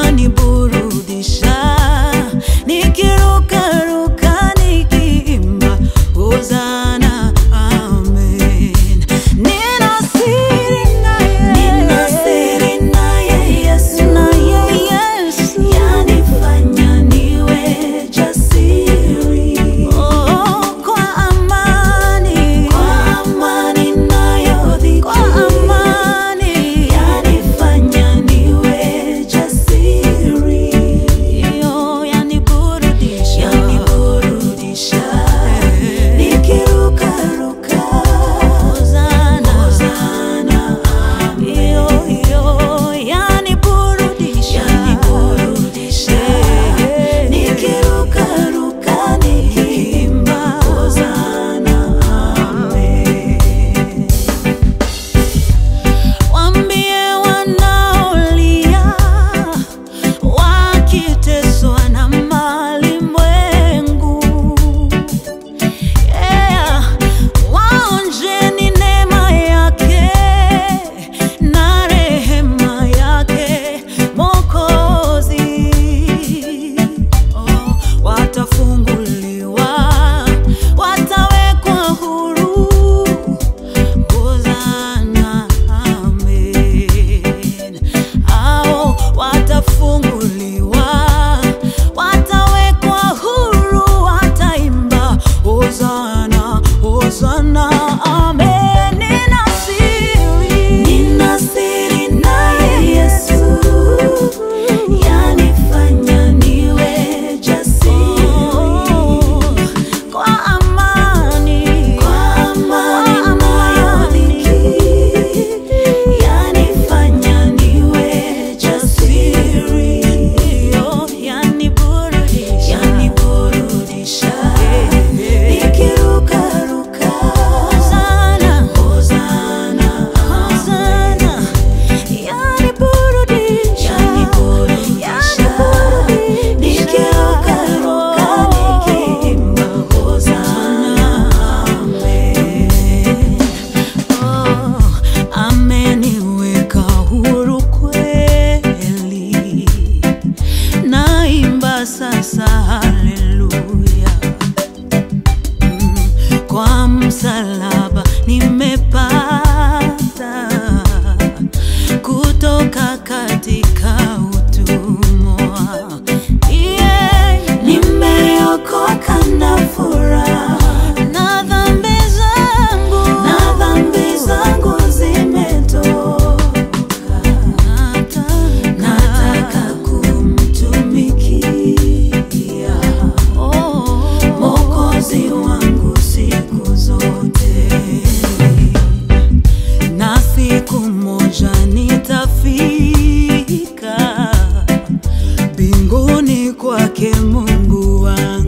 Kaniburu de chá wakati moja nitafika binguni kwake Mungu wangu.